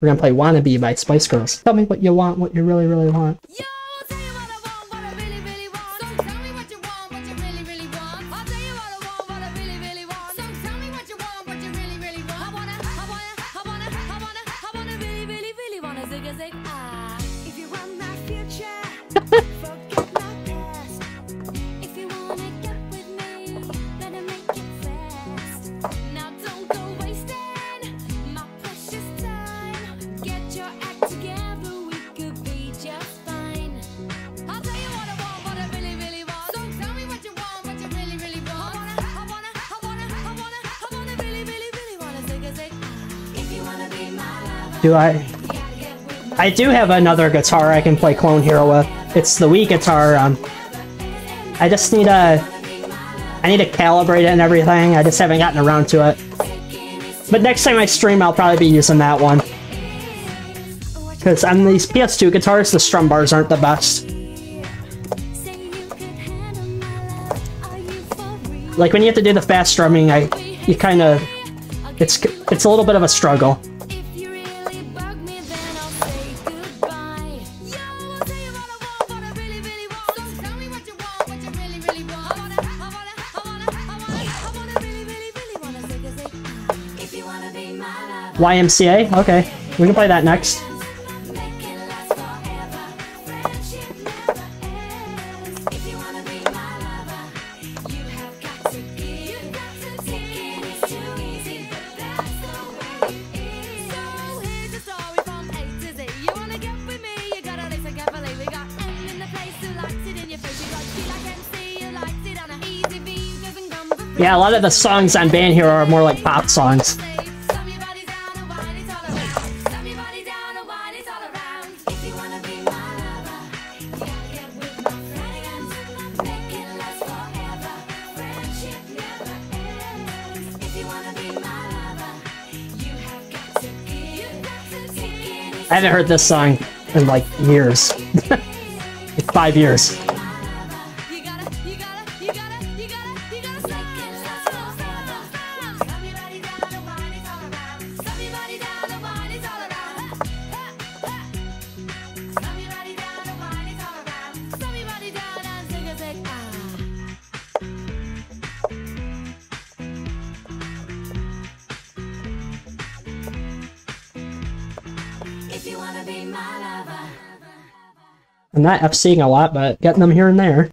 We're gonna play Wannabe by Spice Girls. Tell me what you want, what you really, really want. Yo! Do I... I do have another guitar I can play Clone Hero with. It's the Wii guitar. Um, I just need a... I need to calibrate it and everything. I just haven't gotten around to it. But next time I stream, I'll probably be using that one. Because on um, these PS2 guitars, the strum bars aren't the best. Like when you have to do the fast strumming, I you kind of it's it's a little bit of a struggle. YMCA? Okay. We can play that next. Yeah, a lot of the songs on Band Hero are more like pop songs. I haven't heard this song in like years. like five years. I'm not FCing a lot, but getting them here and there.